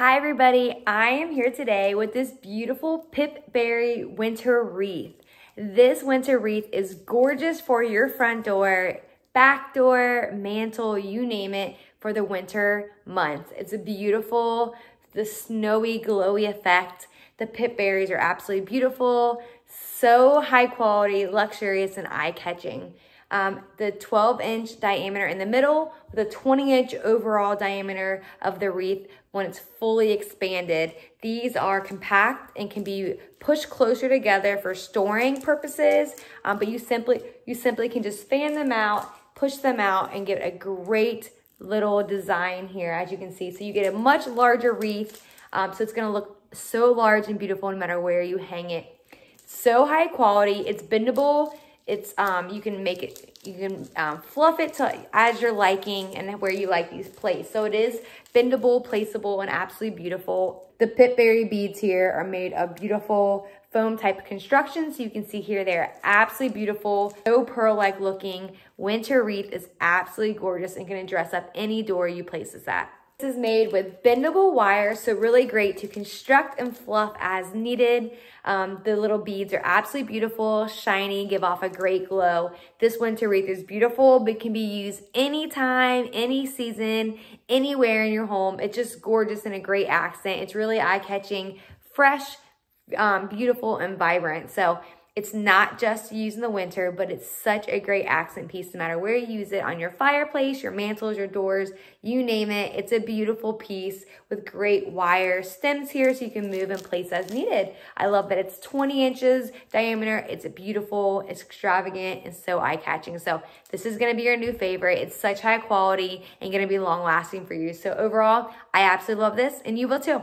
Hi everybody, I am here today with this beautiful Pipberry winter wreath. This winter wreath is gorgeous for your front door, back door, mantle, you name it, for the winter months. It's a beautiful, the snowy, glowy effect. The Pipberries are absolutely beautiful, so high quality, luxurious, and eye-catching um, the 12 inch diameter in the middle with a 20 inch overall diameter of the wreath when it's fully expanded. These are compact and can be pushed closer together for storing purposes, um, but you simply, you simply can just fan them out, push them out and get a great little design here as you can see. So you get a much larger wreath, um, so it's gonna look so large and beautiful no matter where you hang it. So high quality, it's bendable, it's, um, you can make it, you can um, fluff it to as your liking and where you like these placed. So it is bendable, placeable, and absolutely beautiful. The Pipberry beads here are made of beautiful foam type construction. So you can see here, they're absolutely beautiful, so pearl-like looking. Winter wreath is absolutely gorgeous and can dress up any door you place this at. This is made with bendable wire, so really great to construct and fluff as needed. Um, the little beads are absolutely beautiful, shiny, give off a great glow. This winter wreath is beautiful, but can be used anytime, any season, anywhere in your home. It's just gorgeous and a great accent. It's really eye-catching, fresh, um, beautiful, and vibrant. So it's not just used in the winter, but it's such a great accent piece no matter where you use it on your fireplace, your mantles, your doors, you name it. It's a beautiful piece with great wire stems here so you can move and place as needed. I love that it's 20 inches diameter. It's a beautiful, it's extravagant, and so eye-catching. So this is gonna be your new favorite. It's such high quality and gonna be long lasting for you. So overall, I absolutely love this and you will too.